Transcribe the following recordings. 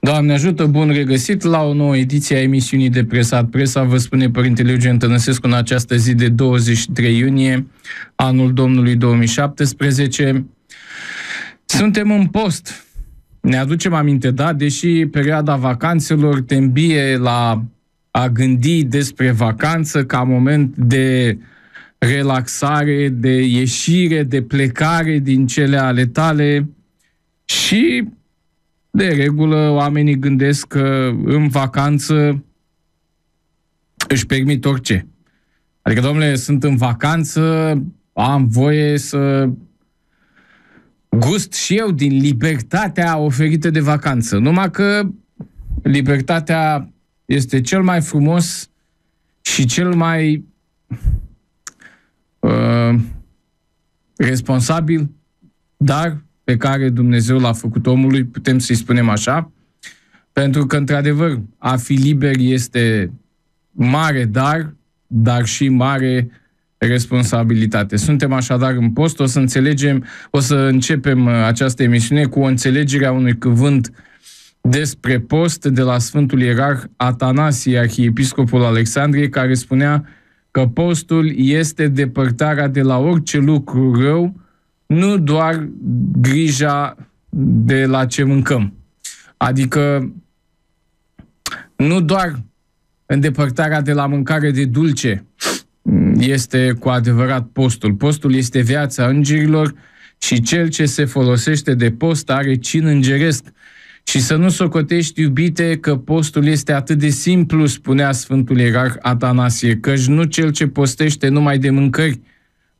Doamne ajută, bun regăsit la o nouă ediție a emisiunii de Presat Presa. Vă spune Părintele Eugen Tănăsescu în această zi de 23 iunie, anul Domnului 2017. Suntem în post. Ne aducem aminte, da, deși perioada vacanțelor te îmbie la a gândi despre vacanță ca moment de relaxare, de ieșire, de plecare din cele ale tale și de regulă, oamenii gândesc că în vacanță își permit orice. Adică, domnule, sunt în vacanță, am voie să gust și eu din libertatea oferită de vacanță. Numai că libertatea este cel mai frumos și cel mai uh, responsabil, dar pe care Dumnezeu l-a făcut omului, putem să-i spunem așa, pentru că, într-adevăr, a fi liber este mare dar, dar și mare responsabilitate. Suntem așadar în post, o să înțelegem, o să începem uh, această emisiune cu o înțelegere a unui cuvânt despre post de la Sfântul Ierarh Atanasie, arhiepiscopul Alexandriei, care spunea că postul este depărtarea de la orice lucru rău, nu doar grija de la ce mâncăm. Adică nu doar îndepărtarea de la mâncare de dulce este cu adevărat postul. Postul este viața îngerilor și cel ce se folosește de post are cin îngeresc. Și să nu socotești, iubite, că postul este atât de simplu, spunea Sfântul Ierarh Atanasie, căci nu cel ce postește numai de mâncări,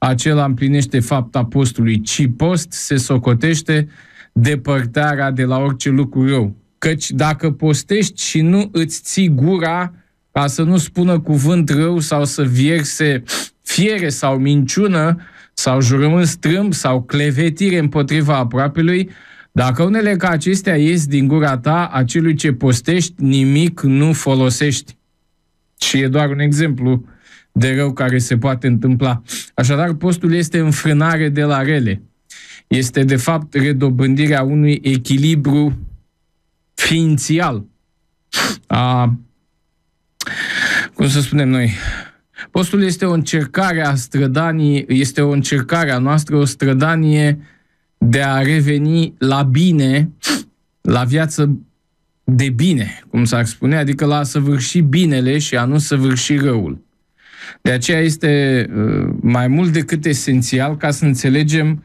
acela împlinește fapta postului, ci post se socotește depărtarea de la orice lucru rău. Căci dacă postești și nu îți ții gura ca să nu spună cuvânt rău sau să vierse fiere sau minciună sau jurământ strâmb sau clevetire împotriva aproapelui, dacă unele ca acestea ies din gura ta, acelui ce postești, nimic nu folosești. Și e doar un exemplu de rău care se poate întâmpla. Așadar, postul este înfrânare de la rele. Este, de fapt, redobândirea unui echilibru ființial. A, cum să spunem noi, postul este o încercare a strădanii, este o încercare a noastră, o strădanie de a reveni la bine, la viață de bine, cum s-ar spune, adică la a săvârși binele și a nu săvârși răul. De aceea este uh, mai mult decât esențial ca să înțelegem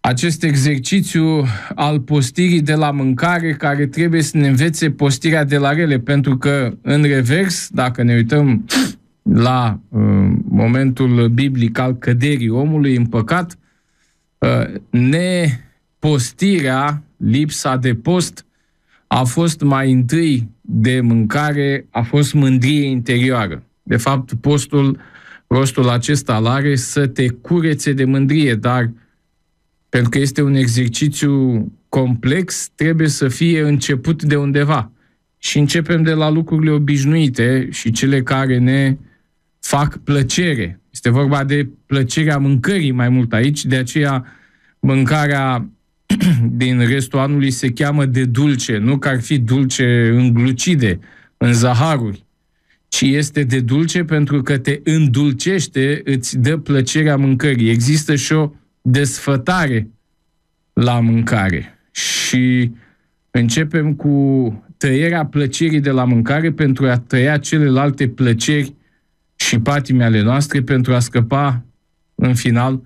acest exercițiu al postirii de la mâncare care trebuie să ne învețe postirea de la rele, pentru că în revers, dacă ne uităm la uh, momentul biblic al căderii omului în păcat, uh, nepostirea, lipsa de post, a fost mai întâi de mâncare, a fost mândrie interioară. De fapt, postul, rostul acesta îl are să te curețe de mândrie, dar pentru că este un exercițiu complex, trebuie să fie început de undeva. Și începem de la lucrurile obișnuite și cele care ne fac plăcere. Este vorba de plăcerea mâncării mai mult aici, de aceea mâncarea din restul anului se cheamă de dulce, nu că ar fi dulce în glucide, în zaharuri, ci este de dulce pentru că te îndulcește, îți dă plăcerea mâncării. Există și o desfătare la mâncare. Și începem cu tăierea plăcerii de la mâncare pentru a tăia celelalte plăceri și patime ale noastre pentru a scăpa, în final,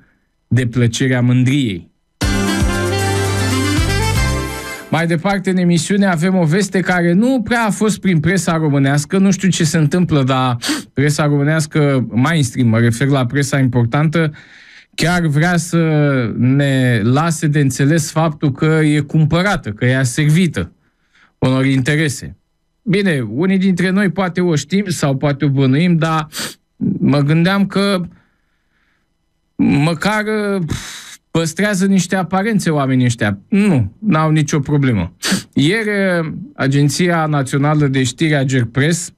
de plăcerea mândriei. Mai departe, în emisiune avem o veste care nu prea a fost prin presa românească, nu știu ce se întâmplă, dar presa românească mainstream, mă refer la presa importantă, chiar vrea să ne lase de înțeles faptul că e cumpărată, că e aservită unor interese. Bine, unii dintre noi poate o știm sau poate o bănuim, dar mă gândeam că măcar păstrează niște aparențe oamenii ăștia. Nu, n-au nicio problemă. Ieri, Agenția Națională de Știri, Agerpres,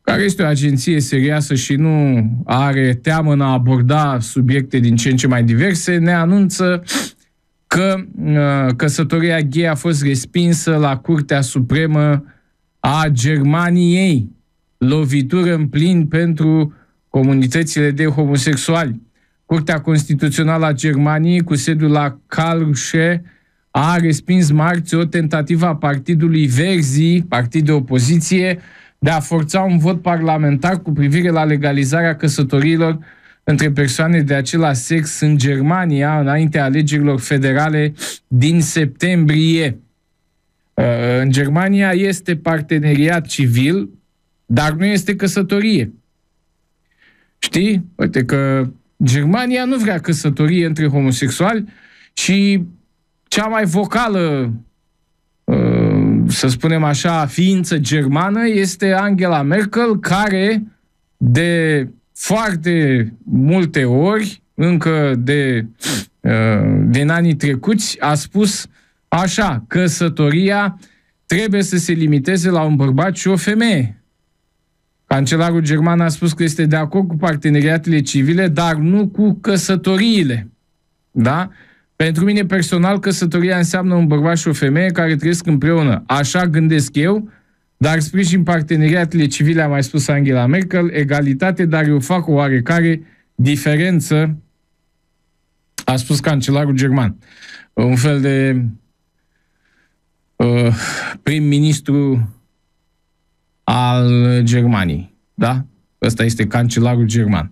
care este o agenție serioasă și nu are teamă în a aborda subiecte din ce în ce mai diverse, ne anunță că uh, căsătoria gay a fost respinsă la Curtea Supremă a Germaniei. Lovitură în plin pentru comunitățile de homosexuali. Curtea Constituțională a Germaniei, cu sediul la Karlsruhe, a respins marți o tentativă a Partidului Verzi, partid de opoziție, de a forța un vot parlamentar cu privire la legalizarea căsătoriilor între persoane de același sex în Germania, înaintea alegerilor federale din septembrie. Uh, în Germania este parteneriat civil, dar nu este căsătorie. Știi? Uite că Germania nu vrea căsătorie între homosexuali și cea mai vocală, uh, să spunem așa, ființă germană este Angela Merkel, care de foarte multe ori, încă de uh, din anii trecuți, a spus așa, căsătoria trebuie să se limiteze la un bărbat și o femeie. Cancelarul german a spus că este de acord cu parteneriatele civile, dar nu cu căsătoriile. Da? Pentru mine personal, căsătoria înseamnă un bărbat și o femeie care trăiesc împreună. Așa gândesc eu, dar sprijin parteneriatele civile, a mai spus Angela Merkel, egalitate, dar eu fac o oarecare diferență, a spus cancelarul german. Un fel de uh, prim-ministru al Germaniei. Da? Ăsta este cancelarul german.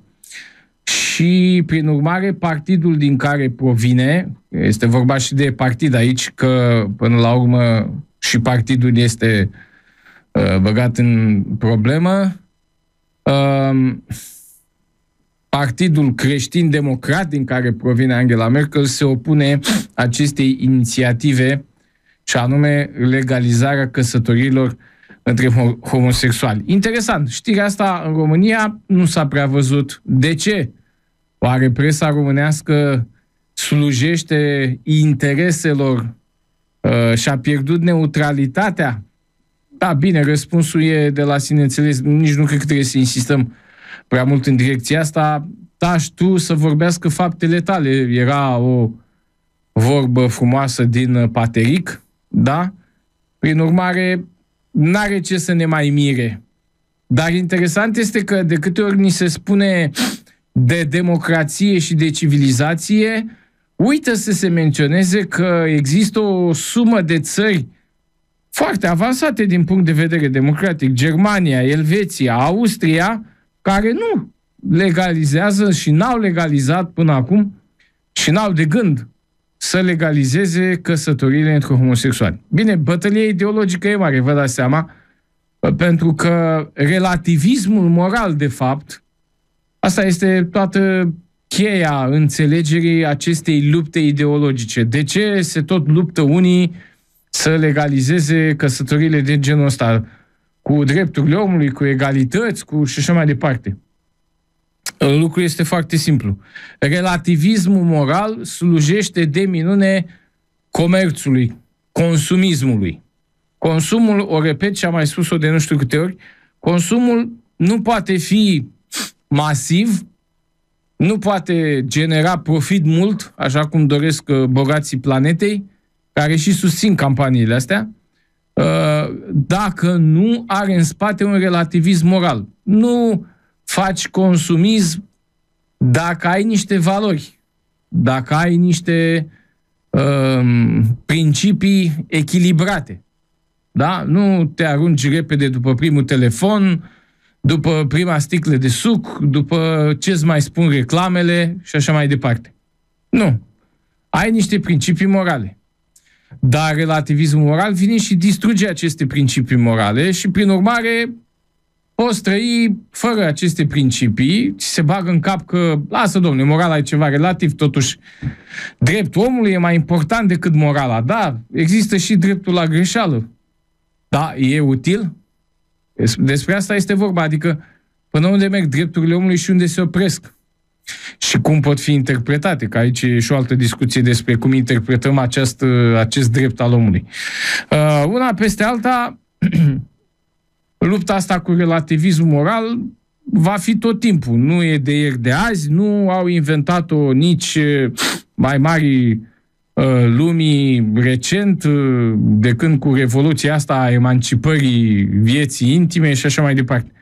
Și, prin urmare, partidul din care provine, este vorba și de partid aici, că, până la urmă, și partidul este uh, băgat în problemă, uh, Partidul creștin-democrat din care provine Angela Merkel se opune acestei inițiative și anume legalizarea căsătorilor între homosexuali. Interesant, știrea asta în România nu s-a prea văzut. De ce? Oare presa românească slujește intereselor uh, și a pierdut neutralitatea? Da, bine, răspunsul e de la sine înțeles. Nici nu cred că trebuie să insistăm prea mult în direcția asta. Tași tu să vorbească faptele tale. Era o vorbă frumoasă din Pateric, da? Prin urmare, n-are ce să ne mai mire. Dar interesant este că de câte ori ni se spune de democrație și de civilizație, uită să se menționeze că există o sumă de țări foarte avansate din punct de vedere democratic, Germania, Elveția, Austria, care nu legalizează și n-au legalizat până acum și n-au de gând să legalizeze căsătoriile între homosexuali. Bine, bătălia ideologică e mare, vă dați seama, pentru că relativismul moral, de fapt, asta este toată cheia înțelegerii acestei lupte ideologice. De ce se tot luptă unii să legalizeze căsătoriile de genul ăsta cu drepturile omului, cu egalități, cu și așa mai departe? Lucrul este foarte simplu. Relativismul moral slujește de minune comerțului, consumismului. Consumul, o repet și am mai spus-o de nu știu câte ori, consumul nu poate fi masiv, nu poate genera profit mult, așa cum doresc uh, bogații planetei, care și susțin campaniile astea, uh, dacă nu are în spate un relativism moral. Nu faci consumism dacă ai niște valori, dacă ai niște um, principii echilibrate. Da? Nu te arunci repede după primul telefon, după prima sticlă de suc, după ce-ți mai spun reclamele și așa mai departe. Nu. Ai niște principii morale. Dar relativismul moral vine și distruge aceste principii morale și, prin urmare, poți trăi fără aceste principii, ți se bagă în cap că, lasă domnule, morala e ceva relativ, totuși dreptul omului e mai important decât morala. Da, există și dreptul la greșeală. Da, e util? Despre asta este vorba, adică până unde merg drepturile omului și unde se opresc. Și cum pot fi interpretate, că aici e și o altă discuție despre cum interpretăm acest, acest drept al omului. Uh, una peste alta, lupta asta cu relativismul moral va fi tot timpul. Nu e de ieri de azi, nu au inventat-o nici mai mari uh, lumii recent, uh, de când cu revoluția asta a emancipării vieții intime și așa mai departe.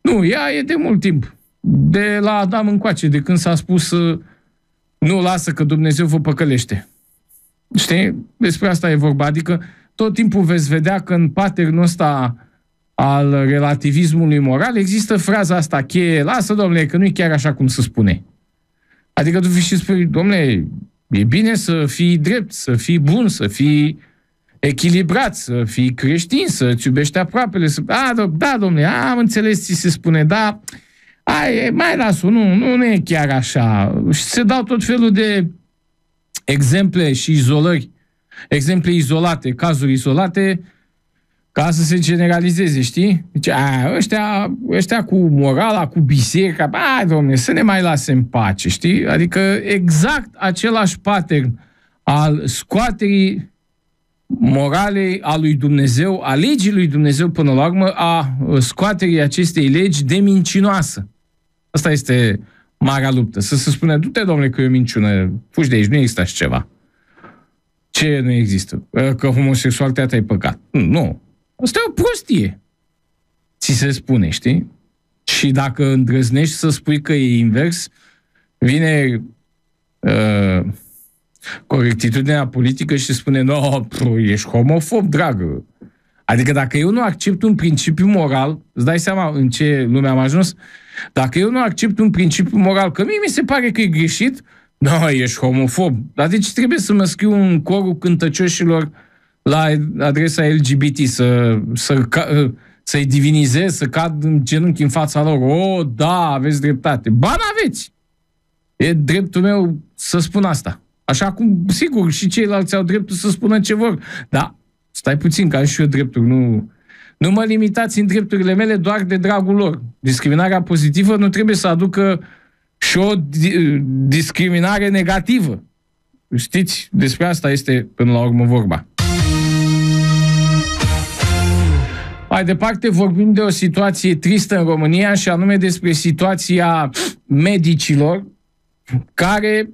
Nu, ea e de mult timp. De la Adam încoace, de când s-a spus uh, nu lasă că Dumnezeu vă păcălește. Știi? Despre asta e vorba. Adică tot timpul veți vedea că în paternul ăsta al relativismului moral există fraza asta cheie, lasă, domnule, că nu e chiar așa cum se spune. Adică tu și spui, domnule, e bine să fii drept, să fii bun, să fii echilibrat, să fii creștin, să-ți iubești aproapele. Să... A, do- da, domnule, am înțeles ce se spune, da, ai, mai las nu, nu, nu e chiar așa. Și se dau tot felul de exemple și izolări, exemple izolate, cazuri izolate, ca să se generalizeze, știi? Deci, a, ăștia, ăștia cu morala, cu biserica, ba, domne, să ne mai lase în pace, știi? Adică exact același pattern al scoaterii moralei a lui Dumnezeu, a legii lui Dumnezeu până la urmă, a scoaterii acestei legi de mincinoasă. Asta este marea luptă. Să se spune, du-te, domnule, că e o minciună, fugi de aici, nu există așa ceva. Ce nu există? Că homosexualitatea e păcat. Nu. Asta e o prostie. Ți se spune, știi? Și dacă îndrăznești să spui că e invers, vine uh, corectitudinea politică și spune, nu, no, ești homofob, dragă. Adică dacă eu nu accept un principiu moral, îți dai seama în ce lume am ajuns? Dacă eu nu accept un principiu moral, că mie mi se pare că e greșit, nu, no, ești homofob. Dar de ce trebuie să mă scriu un corul cântăcioșilor la adresa LGBT, să, să, să-i divinizez, să cad în genunchi în fața lor? O, oh, da, aveți dreptate. Ba, n-aveți! E dreptul meu să spun asta. Așa cum, sigur, și ceilalți au dreptul să spună ce vor. Dar stai puțin, că am și eu drepturi. Nu, nu mă limitați în drepturile mele doar de dragul lor. Discriminarea pozitivă nu trebuie să aducă și o discriminare negativă. Știți, despre asta este până la urmă vorba. Mai departe vorbim de o situație tristă în România și anume despre situația medicilor care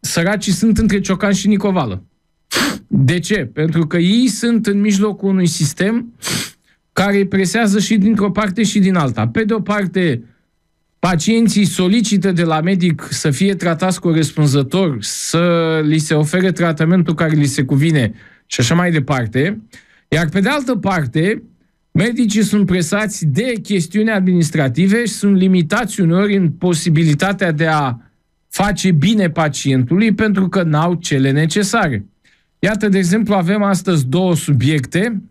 săracii sunt între Ciocan și Nicovală. De ce? Pentru că ei sunt în mijlocul unui sistem care îi presează și dintr-o parte și din alta. Pe de o parte, pacienții solicită de la medic să fie tratați corespunzător, să li se ofere tratamentul care li se cuvine și așa mai departe. Iar pe de altă parte, medicii sunt presați de chestiuni administrative și sunt limitați uneori în posibilitatea de a face bine pacientului pentru că n-au cele necesare. Iată, de exemplu, avem astăzi două subiecte.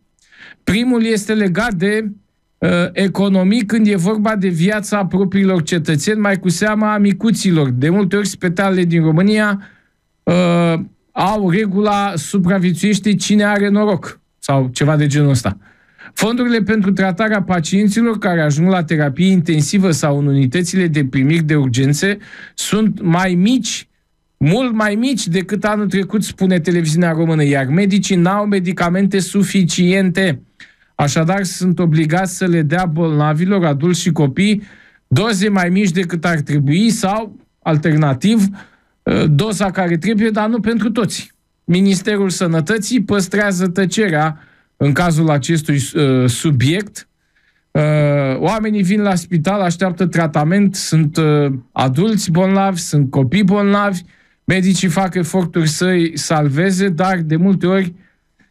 Primul este legat de uh, economii când e vorba de viața propriilor cetățeni, mai cu seama a micuților. De multe ori, spitalele din România uh, au regula supraviețuiește cine are noroc sau ceva de genul ăsta. Fondurile pentru tratarea pacienților care ajung la terapie intensivă sau în unitățile de primiri de urgențe sunt mai mici, mult mai mici decât anul trecut, spune televiziunea română, iar medicii n-au medicamente suficiente. Așadar, sunt obligați să le dea bolnavilor, adulți și copii, doze mai mici decât ar trebui sau, alternativ, doza care trebuie, dar nu pentru toți. Ministerul Sănătății păstrează tăcerea în cazul acestui uh, subiect. Uh, oamenii vin la spital, așteaptă tratament, sunt uh, adulți bolnavi, sunt copii bolnavi, medicii fac eforturi să-i salveze, dar de multe ori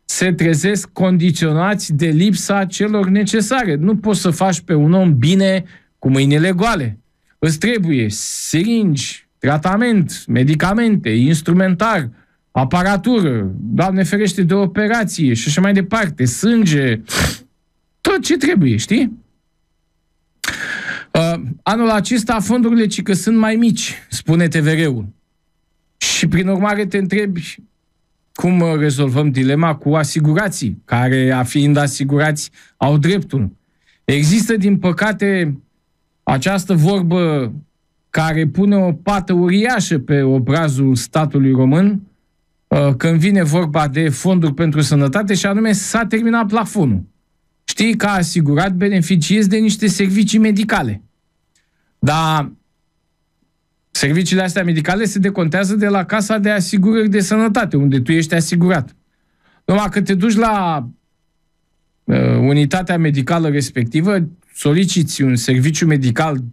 se trezesc condiționați de lipsa celor necesare. Nu poți să faci pe un om bine cu mâinile goale. Îți trebuie siringi, tratament, medicamente, instrumentar, aparatură, Doamne ferește de operație și așa mai departe, sânge, tot ce trebuie, știi? Uh, anul acesta fondurile ci că sunt mai mici, spune TVR-ul. Și prin urmare te întrebi cum rezolvăm dilema cu asigurații, care, a fiind asigurați, au dreptul. Există, din păcate, această vorbă care pune o pată uriașă pe obrazul statului român, Uh, când vine vorba de fonduri pentru sănătate și anume s-a terminat plafonul. Știi că asigurat beneficiezi de niște servicii medicale. Dar serviciile astea medicale se decontează de la Casa de Asigurări de Sănătate, unde tu ești asigurat. Numai că te duci la uh, unitatea medicală respectivă, soliciți un serviciu medical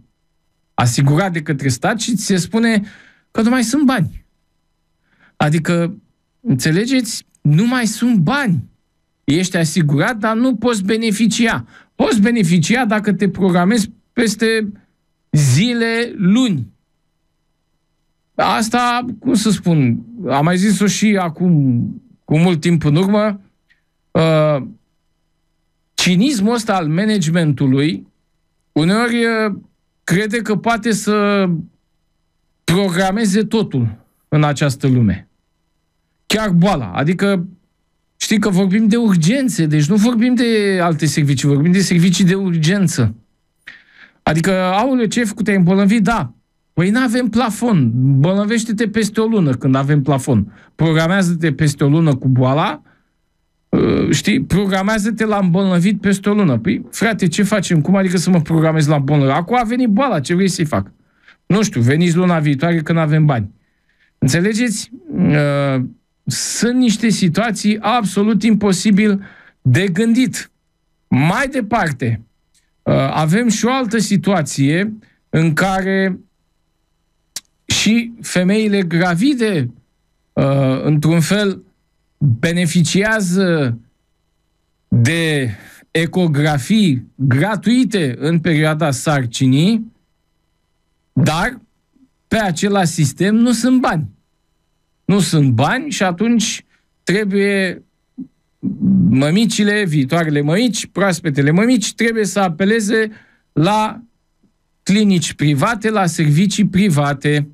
asigurat de către stat și ți se spune că nu mai sunt bani. Adică, înțelegeți, nu mai sunt bani. Ești asigurat, dar nu poți beneficia. Poți beneficia dacă te programezi peste zile, luni. Asta, cum să spun, am mai zis-o și acum, cu mult timp în urmă, uh, cinismul ăsta al managementului uneori uh, crede că poate să programeze totul în această lume. Chiar boala. Adică știi că vorbim de urgențe, deci nu vorbim de alte servicii, vorbim de servicii de urgență. Adică, aule, ce ai făcut? Te-ai îmbolnăvit? Da. Păi nu avem plafon. Bolnăvește-te peste o lună când avem plafon. Programează-te peste o lună cu boala, uh, știi, programează-te la îmbolnăvit peste o lună. Păi, frate, ce facem? Cum adică să mă programez la îmbolnăvit? Acum a venit boala, ce vrei să-i fac? Nu știu, veniți luna viitoare când avem bani. Înțelegeți? Uh, sunt niște situații absolut imposibil de gândit. Mai departe, uh, avem și o altă situație în care și femeile gravide, uh, într-un fel, beneficiază de ecografii gratuite în perioada sarcinii, dar pe același sistem nu sunt bani. Nu sunt bani și atunci trebuie mămicile, viitoarele mămici, proaspetele mămici, trebuie să apeleze la clinici private, la servicii private.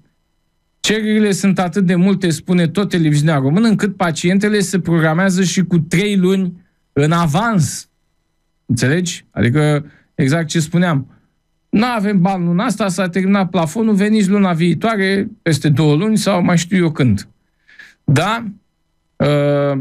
Cererile sunt atât de multe, spune tot televiziunea română, încât pacientele se programează și cu trei luni în avans. Înțelegi? Adică, exact ce spuneam, nu avem bani luna asta, s-a terminat plafonul, veniți luna viitoare, peste două luni sau mai știu eu când. Da? Uh,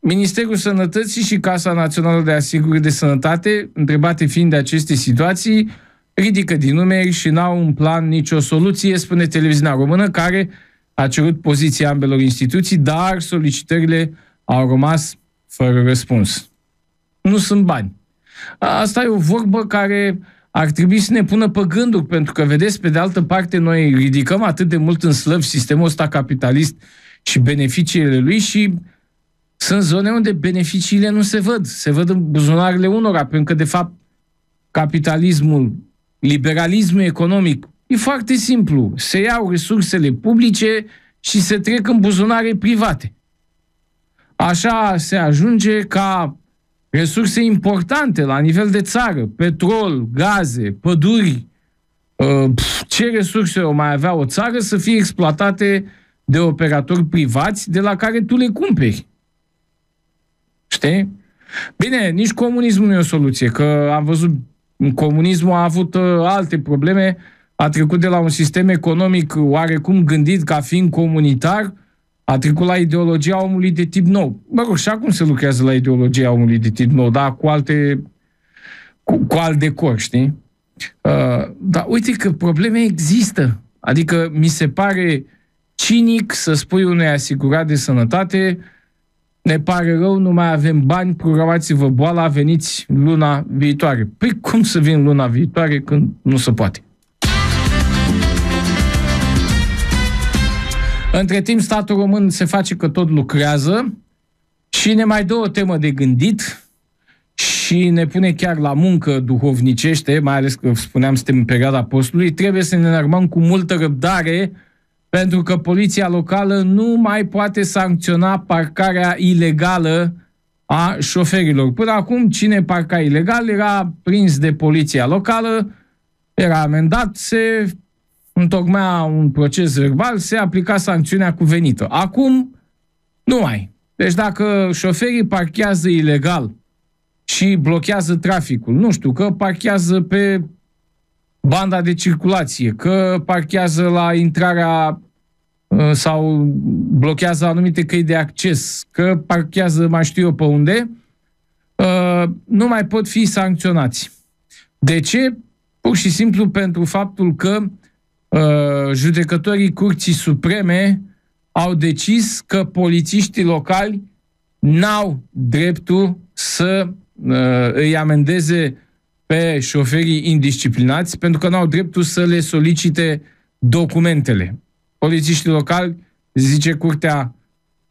Ministerul Sănătății și Casa Națională de Asigurări de Sănătate, întrebate fiind de aceste situații, ridică din numeri și n-au un plan nicio soluție, spune televiziunea română, care a cerut poziția ambelor instituții, dar solicitările au rămas fără răspuns. Nu sunt bani. Asta e o vorbă care ar trebui să ne pună pe gânduri, pentru că, vedeți, pe de altă parte, noi ridicăm atât de mult în slăv sistemul ăsta capitalist și beneficiile lui și sunt zone unde beneficiile nu se văd. Se văd în buzunarele unora, pentru că, de fapt, capitalismul, liberalismul economic e foarte simplu. Se iau resursele publice și se trec în buzunare private. Așa se ajunge ca resurse importante la nivel de țară, petrol, gaze, păduri, uh, ce resurse o mai avea o țară să fie exploatate de operatori privați de la care tu le cumperi. Știi? Bine, nici comunismul nu e o soluție, că am văzut comunismul a avut uh, alte probleme, a trecut de la un sistem economic oarecum gândit ca fiind comunitar, a trecut la ideologia omului de tip nou. Mă rog, și acum se lucrează la ideologia omului de tip nou, dar cu alte cu, cu alt decor, știi? Uh, dar uite că probleme există. Adică mi se pare cinic să spui unui asigurat de sănătate ne pare rău, nu mai avem bani, programați-vă boala, veniți luna viitoare. Păi cum să vin luna viitoare când nu se poate? Între timp, statul român se face că tot lucrează și ne mai dă o temă de gândit și ne pune chiar la muncă duhovnicește, mai ales că spuneam suntem în perioada postului, trebuie să ne înarmăm cu multă răbdare pentru că poliția locală nu mai poate sancționa parcarea ilegală a șoferilor. Până acum, cine parca ilegal era prins de poliția locală, era amendat, se întocmea un proces verbal, se aplica sancțiunea cuvenită. Acum, nu mai. Deci dacă șoferii parchează ilegal și blochează traficul, nu știu, că parchează pe banda de circulație, că parchează la intrarea uh, sau blochează anumite căi de acces, că parchează mai știu eu pe unde, uh, nu mai pot fi sancționați. De ce? Pur și simplu pentru faptul că uh, judecătorii Curții Supreme au decis că polițiștii locali n-au dreptul să uh, îi amendeze pe șoferii indisciplinați pentru că n-au dreptul să le solicite documentele. Polițiștii locali, zice Curtea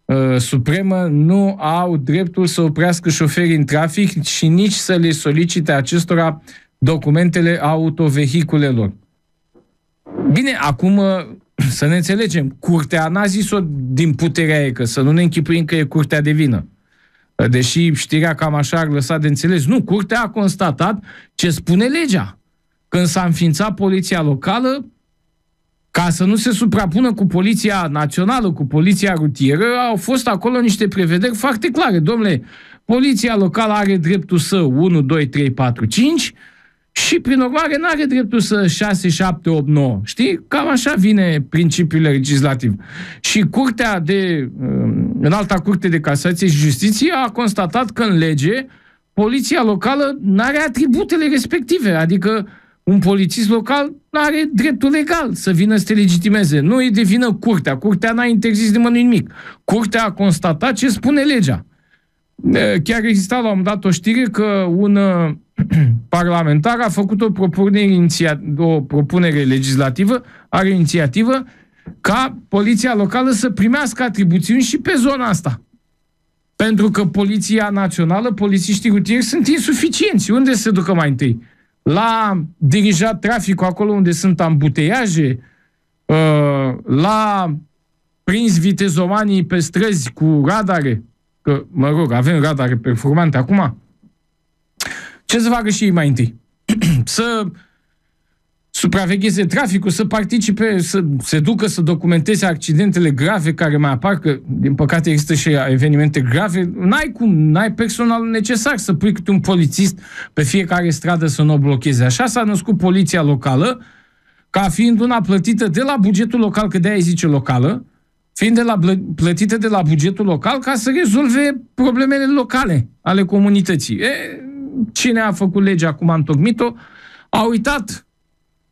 uh, Supremă, nu au dreptul să oprească șoferii în trafic și nici să le solicite acestora documentele autovehiculelor. Bine, acum uh, să ne înțelegem, curtea n-a zis-o din puterea ei, că să nu ne închipuim că e curtea de vină. Deși știrea cam așa ar lăsa de înțeles. Nu, curtea a constatat ce spune legea. Când s-a înființat poliția locală, ca să nu se suprapună cu poliția națională, cu poliția rutieră, au fost acolo niște prevederi foarte clare. Domnule, poliția locală are dreptul să 1, 2, 3, 4, 5 și, prin urmare, nu are dreptul să 6, 7, 8, 9. Știi? Cam așa vine principiul legislativ. Și curtea de, um, în alta curte de casație și justiție a constatat că în lege poliția locală nu are atributele respective. Adică un polițist local nu are dreptul legal să vină să te legitimeze. Nu e de vină curtea. Curtea n-a interzis nimănui nimic. Curtea a constatat ce spune legea. Chiar exista la un moment dat o știre că un uh, parlamentar a făcut o propunere, o propunere legislativă, are inițiativă, ca poliția locală să primească atribuțiuni și pe zona asta. Pentru că poliția națională, polițiștii rutieri sunt insuficienți. Unde se ducă mai întâi? La dirijat traficul acolo unde sunt ambuteiaje, uh, la prins vitezomanii pe străzi cu radare, că, mă rog, avem radare performante acum, ce să facă și ei mai întâi? să supravegheze traficul, să participe, să se ducă să documenteze accidentele grave care mai apar, că din păcate există și evenimente grave, n-ai cum, n-ai personal necesar să pui câte un polițist pe fiecare stradă să nu o blocheze. Așa s-a născut poliția locală, ca fiind una plătită de la bugetul local, că de-aia zice locală, fiind de la, plătită de la bugetul local ca să rezolve problemele locale ale comunității. E, cine a făcut legea, cum am tocmit-o, a uitat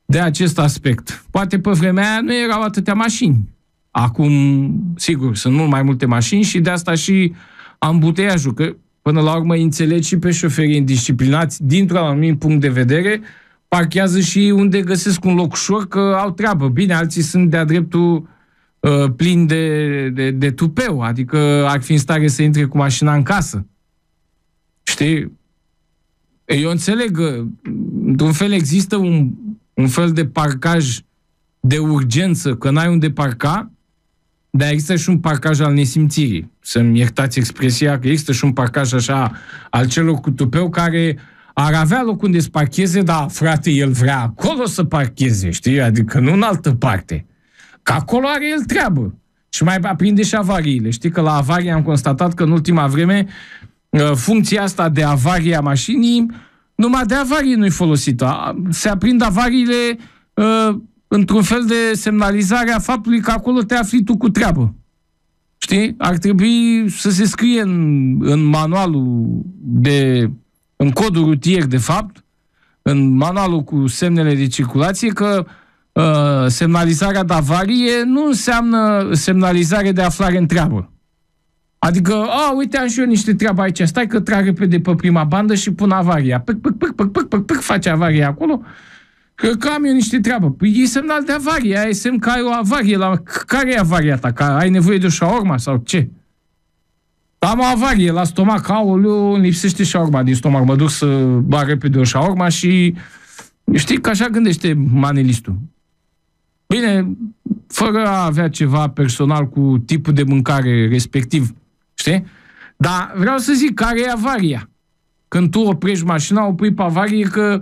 de acest aspect. Poate pe vremea aia nu erau atâtea mașini. Acum, sigur, sunt mult mai multe mașini și de asta și ambuteiajul, că până la urmă înțelegi și pe șoferii indisciplinați, dintr-un anumit punct de vedere, parchează și unde găsesc un loc ușor, că au treabă. Bine, alții sunt de-a dreptul uh, plin de, de, de tupeu, adică ar fi în stare să intre cu mașina în casă. Știi? Eu înțeleg că, într-un fel, există un, un fel de parcaj de urgență, că n-ai unde parca, dar există și un parcaj al nesimțirii. Să-mi iertați expresia că există și un parcaj așa al celor cu tupeu care ar avea loc unde să parcheze, dar, frate, el vrea acolo să parcheze, știi? Adică nu în altă parte. Că acolo are el treabă. Și mai aprinde și avariile. Știi că la avarii am constatat că în ultima vreme Uh, funcția asta de avarie a mașinii, numai de avarie nu-i folosită. Se aprind avariile uh, într-un fel de semnalizare a faptului că acolo te afli tu cu treabă. Știi? Ar trebui să se scrie în, în manualul de, în codul rutier, de fapt, în manualul cu semnele de circulație, că uh, semnalizarea de avarie nu înseamnă semnalizare de aflare în treabă. Adică, a, uite, am și eu niște treabă aici, stai că trag repede pe prima bandă și pun avaria. Păc, păc, păc, păc, păc, păc, păc, face avaria acolo. Că, că am eu niște treabă. Păi e semnal de avarie, ai semn că ai o avarie. La... Care e avaria ta? Că ai nevoie de o șaorma sau ce? Am o avarie la stomac, aoleu, îmi lipsește șaorma din stomac. Mă duc să bag repede o șaorma și știi că așa gândește manelistul. Bine, fără a avea ceva personal cu tipul de mâncare respectiv, Știi? Dar vreau să zic, care e avaria? Când tu oprești mașina, o pui pe avarie că...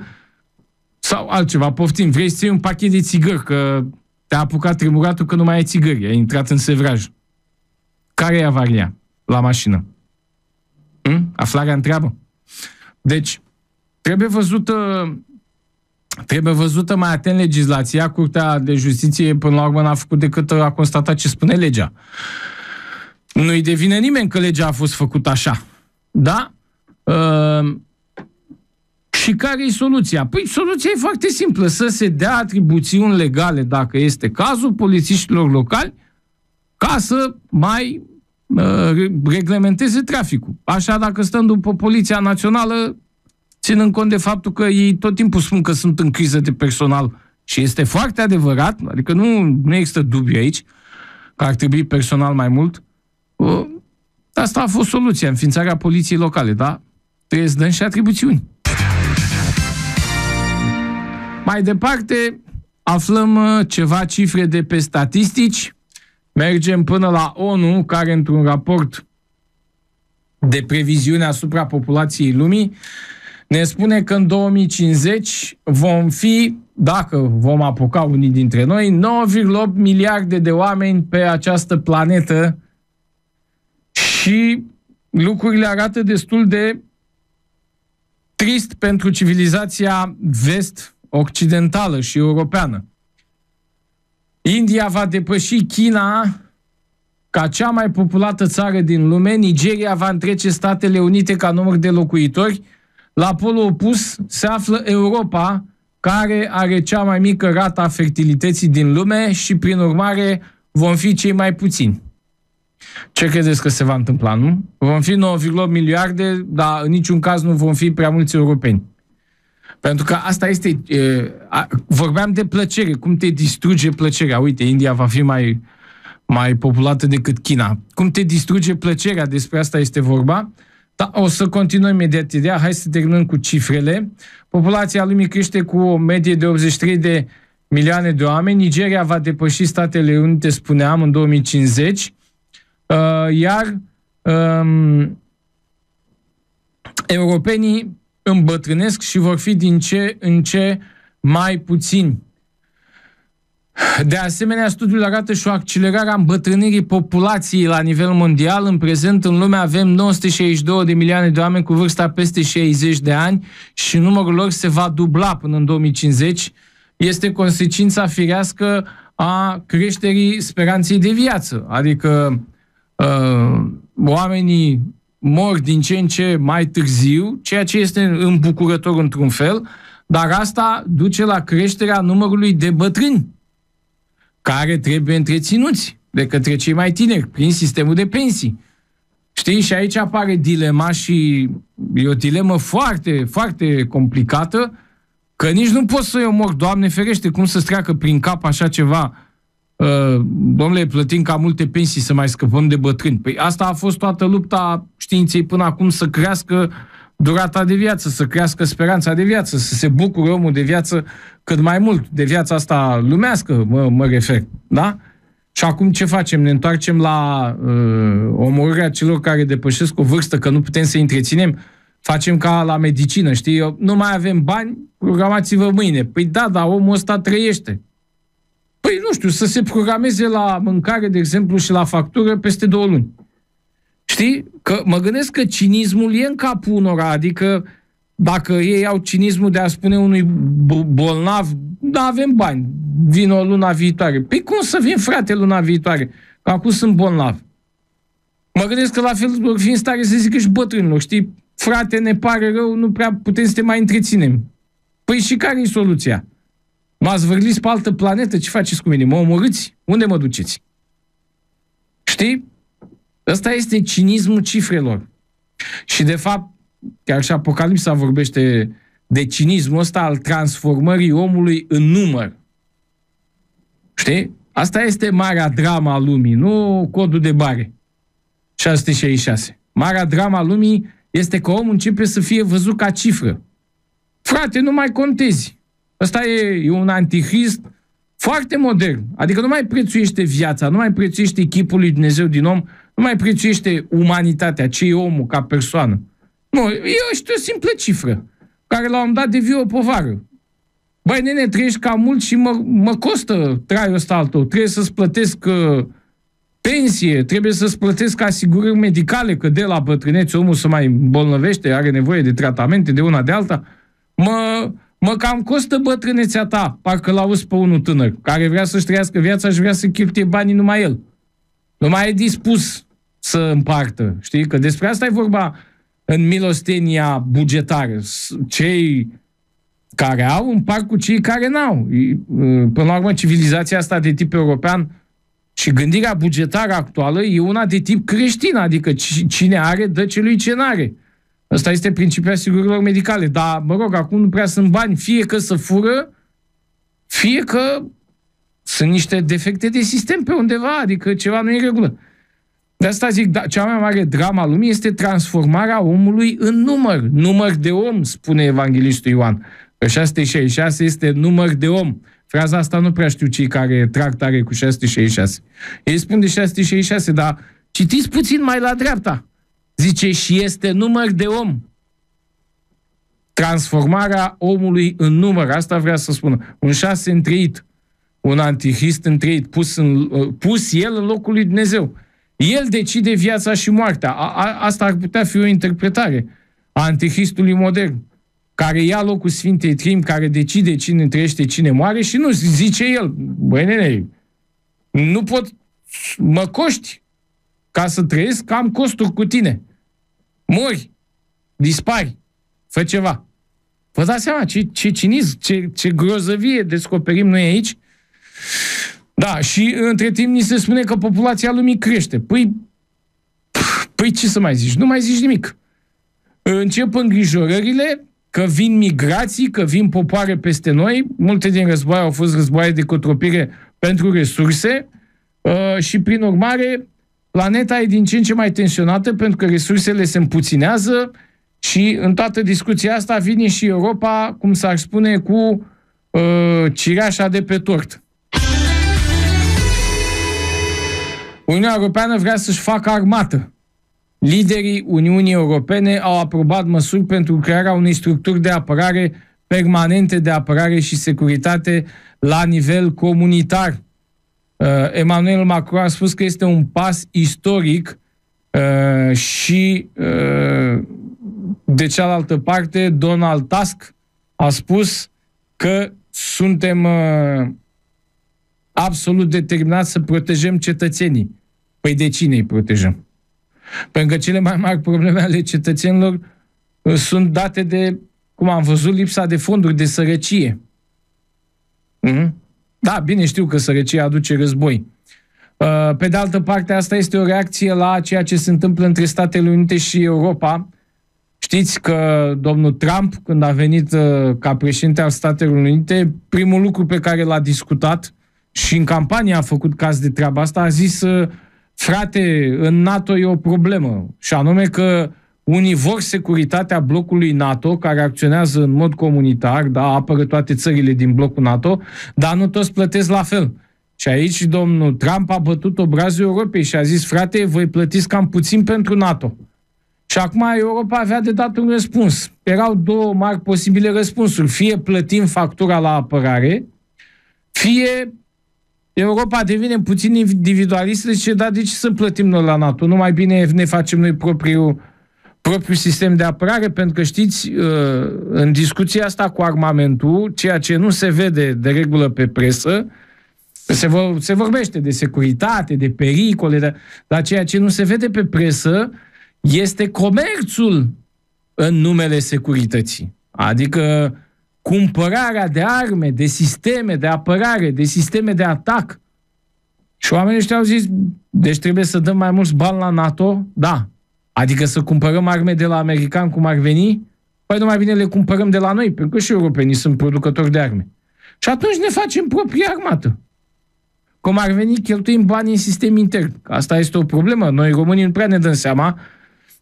Sau altceva, poftim, vrei să iei un pachet de țigări, că te-a apucat tremuratul că nu mai ai țigări, ai intrat în sevraj. Care e avaria la mașină? Hm? Aflarea întreabă. Deci, trebuie văzută trebuie văzută mai atent legislația. Curtea de Justiție, până la urmă, n-a făcut decât a constatat ce spune legea. Nu-i devine nimeni că legea a fost făcută așa. Da? Uh, Și care e soluția? Păi soluția e foarte simplă, să se dea atribuțiuni legale, dacă este cazul, polițiștilor locali, ca să mai uh, reglementeze traficul. Așa, dacă stăm după Poliția Națională, ținând cont de faptul că ei tot timpul spun că sunt în criză de personal și este foarte adevărat, adică nu, nu există dubiu aici, că ar trebui personal mai mult, uh, asta a fost soluția, înființarea poliției locale, da? Trebuie să dăm și atribuțiuni. Mai departe, aflăm uh, ceva cifre de pe statistici. Mergem până la ONU, care într-un raport de previziune asupra populației lumii ne spune că în 2050 vom fi, dacă vom apuca unii dintre noi, 9,8 miliarde de oameni pe această planetă și lucrurile arată destul de trist pentru civilizația vest-occidentală și europeană. India va depăși China ca cea mai populată țară din lume, Nigeria va întrece Statele Unite ca număr de locuitori, la polul opus se află Europa, care are cea mai mică rată a fertilității din lume și, prin urmare, vom fi cei mai puțini. Ce credeți că se va întâmpla, nu? Vom fi 9,8 miliarde, dar în niciun caz nu vom fi prea mulți europeni. Pentru că asta este... E, a, vorbeam de plăcere, cum te distruge plăcerea. Uite, India va fi mai, mai populată decât China. Cum te distruge plăcerea, despre asta este vorba. Da, o să continuăm imediat ideea. Hai să terminăm cu cifrele. Populația lumii crește cu o medie de 83 de milioane de oameni. Nigeria va depăși Statele Unite, spuneam, în 2050. Uh, iar um, europenii îmbătrânesc și vor fi din ce în ce mai puțini. De asemenea, studiul arată și o accelerare a îmbătrânirii populației la nivel mondial. În prezent, în lume avem 962 de milioane de oameni cu vârsta peste 60 de ani și numărul lor se va dubla până în 2050. Este consecința firească a creșterii speranței de viață. Adică uh, oamenii mor din ce în ce mai târziu, ceea ce este îmbucurător într-un fel, dar asta duce la creșterea numărului de bătrâni care trebuie întreținuți de către cei mai tineri prin sistemul de pensii. Știi? Și aici apare dilema și e o dilemă foarte, foarte complicată, că nici nu poți să-i omor, Doamne ferește, cum să-ți treacă prin cap așa ceva, uh, domnule, plătim ca multe pensii să mai scăpăm de bătrâni. Păi asta a fost toată lupta științei până acum să crească durata de viață, să crească speranța de viață, să se bucure omul de viață cât mai mult, de viața asta lumească, mă, mă refer, da? Și acum ce facem? Ne întoarcem la uh, omorârea celor care depășesc o vârstă, că nu putem să întreținem? Facem ca la medicină, știi? Eu, nu mai avem bani, programați-vă mâine. Păi da, dar omul ăsta trăiește. Păi nu știu, să se programeze la mâncare, de exemplu, și la factură peste două luni. Știi? Că mă gândesc că cinismul e în capul unora, adică dacă ei au cinismul de a spune unui bolnav, da, avem bani, vin o luna viitoare. Păi cum să vin, frate, luna viitoare? Că acum sunt bolnav. Mă gândesc că la fel vor fi în stare să zică și bătrânilor, știi? Frate, ne pare rău, nu prea putem să te mai întreținem. Păi și care e soluția? M-ați vârliți pe altă planetă? Ce faceți cu mine? Mă omorâți? Unde mă duceți? Știi? Ăsta este cinismul cifrelor. Și de fapt, chiar și Apocalipsa vorbește de cinismul ăsta al transformării omului în număr. Știi? Asta este marea drama a lumii, nu codul de bare. 666. Marea drama a lumii este că omul începe să fie văzut ca cifră. Frate, nu mai contezi. Ăsta e, e un antichrist foarte modern. Adică nu mai prețuiește viața, nu mai prețuiește chipul lui Dumnezeu din om, nu mai prețuiește umanitatea, ce e omul ca persoană. Nu, e o simplă cifră, care la un dat devie o povară. Băi, nene, trăiești cam mult și mă, mă costă traiul ăsta al tău. Trebuie să-ți plătesc uh, pensie, trebuie să-ți plătesc asigurări medicale, că de la bătrânețe omul se mai îmbolnăvește, are nevoie de tratamente de una de alta. Mă, mă cam costă bătrânețea ta, parcă l-auzi pe unul tânăr, care vrea să-și trăiască viața și vrea să cheltuie banii numai el. Nu mai e dispus să împartă. Știi? Că despre asta e vorba în milostenia bugetară. Cei care au împart cu cei care n-au. Până la urmă, civilizația asta de tip european și gândirea bugetară actuală e una de tip creștin, adică cine are, dă celui ce n-are. Ăsta este principiul asigurărilor medicale. Dar, mă rog, acum nu prea sunt bani, fie că să fură, fie că sunt niște defecte de sistem pe undeva, adică ceva nu e în regulă. De asta zic, da, cea mai mare drama a lumii este transformarea omului în număr. Număr de om, spune Evanghelistul Ioan. Că 666 este număr de om. Fraza asta nu prea știu cei care trag tare cu 666. Ei spun de 666, dar citiți puțin mai la dreapta. Zice, și este număr de om. Transformarea omului în număr. Asta vrea să spună. Un șase întreit. Un antihrist întreit, pus, în, uh, pus el în locul lui Dumnezeu. El decide viața și moartea. A, a, asta ar putea fi o interpretare a antihristului modern care ia locul Sfintei Trim, care decide cine trăiește, cine moare și nu zice el, băi nene, nu pot, mă coști ca să trăiesc, am costuri cu tine. Mori, dispari, fă ceva. Vă dați seama ce, ce cinism, ce, ce grozăvie descoperim noi aici? Da, și între timp ni se spune că populația lumii crește. Păi, păi ce să mai zici? Nu mai zici nimic. Încep îngrijorările că vin migrații, că vin popoare peste noi. Multe din războaie au fost războaie de cotropire pentru resurse uh, și, prin urmare, planeta e din ce în ce mai tensionată pentru că resursele se împuținează și în toată discuția asta vine și Europa, cum s-ar spune, cu uh, cireașa de pe tort. Uniunea Europeană vrea să-și facă armată. Liderii Uniunii Europene au aprobat măsuri pentru crearea unei structuri de apărare permanente de apărare și securitate la nivel comunitar. Uh, Emmanuel Macron a spus că este un pas istoric uh, și uh, de cealaltă parte Donald Tusk a spus că suntem absolut determinați să protejăm cetățenii. Păi de cine îi protejăm? Pentru că cele mai mari probleme ale cetățenilor uh, sunt date de, cum am văzut, lipsa de fonduri, de sărăcie. Mm-hmm. Da, bine știu că sărăcia aduce război. Uh, pe de altă parte, asta este o reacție la ceea ce se întâmplă între Statele Unite și Europa. Știți că domnul Trump, când a venit uh, ca președinte al Statelor Unite, primul lucru pe care l-a discutat și în campanie a făcut caz de treaba asta, a zis frate, în NATO e o problemă, și anume că unii vor securitatea blocului NATO, care acționează în mod comunitar, da, apără toate țările din blocul NATO, dar nu toți plătesc la fel. Și aici domnul Trump a bătut obrazul Europei și a zis, frate, voi plătiți cam puțin pentru NATO. Și acum Europa avea de dat un răspuns. Erau două mari posibile răspunsuri. Fie plătim factura la apărare, fie Europa devine puțin individualistă și zice, da, de ce să plătim noi la NATO? Nu mai bine ne facem noi propriul, propriul sistem de apărare, pentru că știți, uh, în discuția asta cu armamentul, ceea ce nu se vede de regulă pe presă, se, vor, se vorbește de securitate, de pericole, de, dar ceea ce nu se vede pe presă este comerțul în numele securității. Adică cumpărarea de arme, de sisteme de apărare, de sisteme de atac. Și oamenii ăștia au zis, deci trebuie să dăm mai mulți bani la NATO? Da. Adică să cumpărăm arme de la americani cum ar veni? Păi nu mai bine le cumpărăm de la noi, pentru că și europenii sunt producători de arme. Și atunci ne facem propria armată. Cum ar veni, cheltuim bani în sistem intern. Asta este o problemă. Noi românii nu prea ne dăm seama,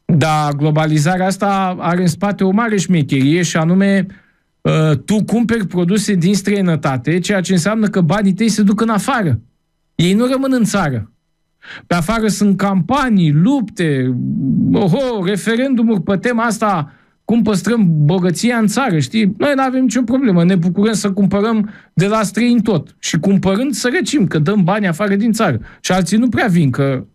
dar globalizarea asta are în spate o mare șmecherie și anume Uh, tu cumperi produse din străinătate, ceea ce înseamnă că banii tăi se duc în afară. Ei nu rămân în țară. Pe afară sunt campanii, lupte, oho, referendumuri pe tema asta, cum păstrăm bogăția în țară, știi? Noi nu avem nicio problemă, ne bucurăm să cumpărăm de la străini tot. Și cumpărând să răcim, că dăm bani afară din țară. Și alții nu prea vin, că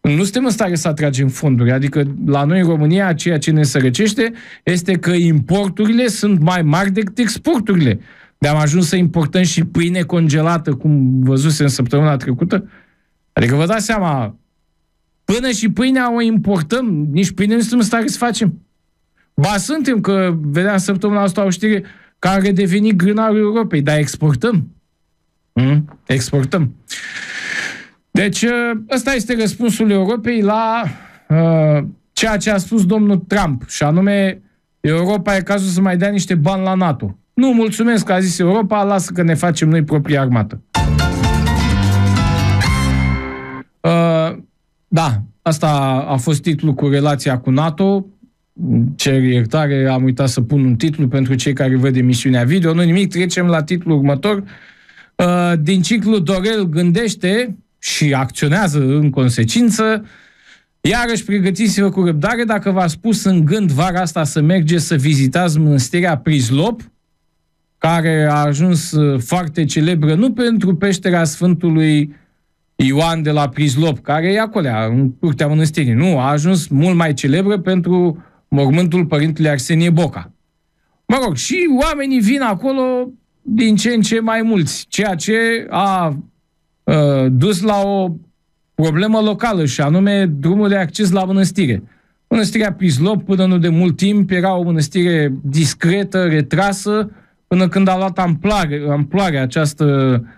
nu suntem în stare să atragem fonduri. Adică la noi în România ceea ce ne sărăcește este că importurile sunt mai mari decât exporturile. De am ajuns să importăm și pâine congelată, cum văzuse în săptămâna trecută. Adică vă dați seama, Până și pâinea o importăm, nici pâine nu suntem stare să facem. Ba suntem, că vedeam săptămâna asta o știre care a redevenit grânarul Europei, dar exportăm. Mm? Exportăm. Deci, ă, ăsta este răspunsul Europei la uh, ceea ce a spus domnul Trump, și anume Europa e cazul să mai dea niște bani la NATO. Nu, mulțumesc că a zis Europa, lasă că ne facem noi propria armată. Uh, da, asta a fost titlul cu relația cu NATO. Cer iertare, am uitat să pun un titlu pentru cei care văd emisiunea video. Nu nimic, trecem la titlul următor. Uh, din ciclu Dorel gândește și acționează în consecință. Iarăși pregătiți-vă cu răbdare dacă v-a spus în gând vara asta să mergeți să vizitați mănăstirea Prizlop, care a ajuns uh, foarte celebră nu pentru peștera Sfântului Ioan de la Prizlop, care e acolo, în curtea mănăstirii. Nu, a ajuns mult mai celebră pentru mormântul părintele Arsenie Boca. Mă rog, și oamenii vin acolo din ce în ce mai mulți, ceea ce a uh, dus la o problemă locală și anume drumul de acces la mănăstire. Mănăstirea Prizlop, până nu de mult timp, era o mănăstire discretă, retrasă, până când a luat amploare, amploare această uh,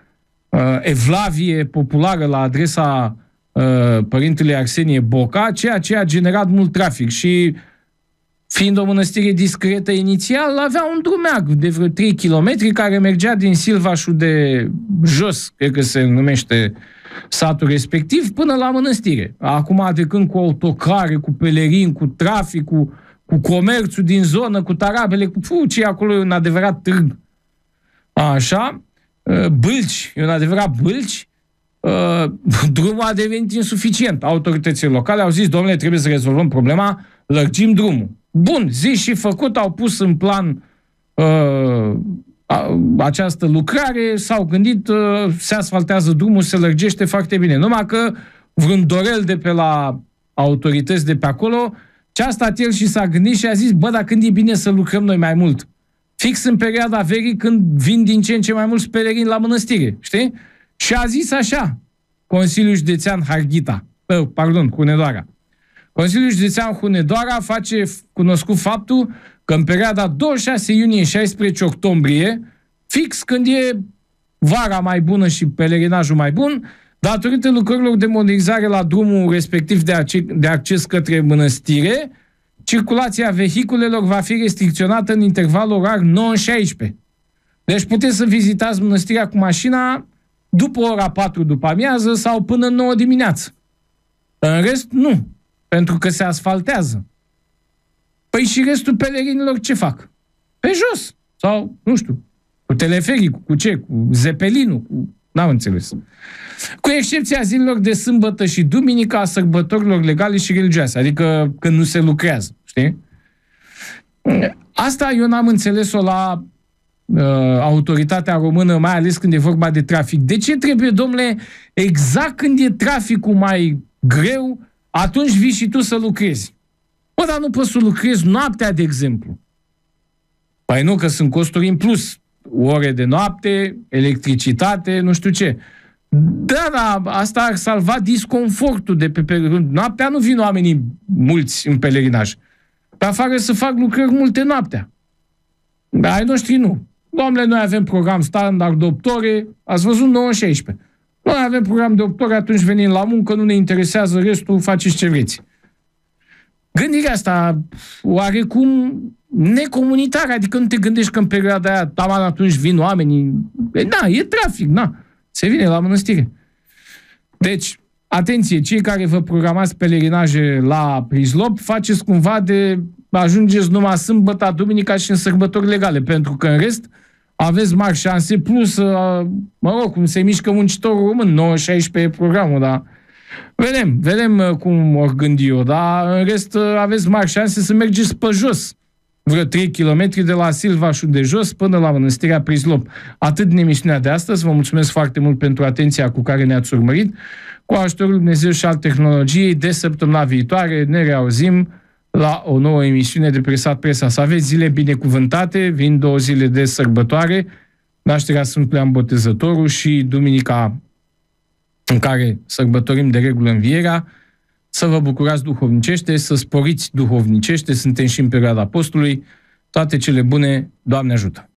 evlavie populară la adresa uh, părintele Arsenie Boca, ceea ce a generat mult trafic și fiind o mănăstire discretă inițial, avea un drumeag de vreo 3 km care mergea din Silvașul de jos, cred că se numește satul respectiv, până la mănăstire. Acum, de când cu autocare, cu pelerini, cu trafic, cu, cu comerțul din zonă, cu tarabele, cu fu, ce acolo e un adevărat târg. Așa, ă, bâlci, e un adevărat bâlci, ă, drumul a devenit insuficient. Autoritățile locale au zis, domnule, trebuie să rezolvăm problema, lărgim drumul. Bun, zi și făcut, au pus în plan uh, această lucrare, s-au gândit, uh, se asfaltează drumul, se lărgește foarte bine. Numai că vreun dorel de pe la autorități de pe acolo, ce a stat el și s-a gândit și a zis, bă, dar când e bine să lucrăm noi mai mult? Fix în perioada verii când vin din ce în ce mai mulți pelerini la mănăstire, știi? Și a zis așa, Consiliul Județean Harghita, pardon, Hunedoara. Consiliul Județean Hunedoara face cunoscut faptul că în perioada 26 iunie-16 octombrie, fix când e vara mai bună și pelerinajul mai bun, datorită lucrărilor de modernizare la drumul respectiv de, ace- de acces către mănăstire, circulația vehiculelor va fi restricționată în interval orar 9-16. Deci puteți să vizitați mănăstirea cu mașina după ora 4 după amiază sau până 9 dimineață. În rest, nu, pentru că se asfaltează. Păi și restul pelerinilor ce fac? Pe jos. Sau, nu știu, cu telefericul, cu ce? Cu zepelinul, cu... N-am înțeles. Cu excepția zilelor de sâmbătă și duminică a sărbătorilor legale și religioase, adică când nu se lucrează, știi? Asta eu n-am înțeles-o la uh, autoritatea română, mai ales când e vorba de trafic. De ce trebuie, domnule, exact când e traficul mai greu, atunci vii și tu să lucrezi? Bă, dar nu poți să lucrezi noaptea, de exemplu. Păi nu, că sunt costuri în plus. Ore de noapte, electricitate, nu știu ce. Da, da, asta ar salva disconfortul de pe, pe noaptea. Nu vin oamenii mulți în pelerinaj. Pe afară să fac lucrări multe noaptea. Dar ai noștri nu. Domnule, noi avem program standard de 8 ore, ați văzut 9-16. Noi avem program de 8 ore, atunci venim la muncă, nu ne interesează restul, faceți ce vreți. Gândirea asta oarecum necomunitară, adică nu te gândești că în perioada aia, taman atunci vin oamenii, da, e trafic, da, se vine la mănăstire. Deci, atenție, cei care vă programați pelerinaje la Prizlop, faceți cumva de ajungeți numai sâmbătă, duminica și în sărbători legale, pentru că în rest aveți mari șanse, plus, uh, mă rog, cum se mișcă muncitorul român, 9-16 programul, dar Vedem, vedem uh, cum o gândi eu, dar în rest uh, aveți mari șanse să mergeți pe jos. Vreo 3 km de la Silvașul de jos până la Mănăstirea Prislop. Atât din emisiunea de astăzi. Vă mulțumesc foarte mult pentru atenția cu care ne-ați urmărit. Cu ajutorul Dumnezeu și al tehnologiei, de săptămâna viitoare ne reauzim la o nouă emisiune de Presat Presa. Să aveți zile binecuvântate, vin două zile de sărbătoare, nașterea Sfântului Ambotezătorul și Duminica în care sărbătorim de regulă învierea, să vă bucurați duhovnicește, să sporiți duhovnicește, suntem și în perioada postului. Toate cele bune, Doamne ajută!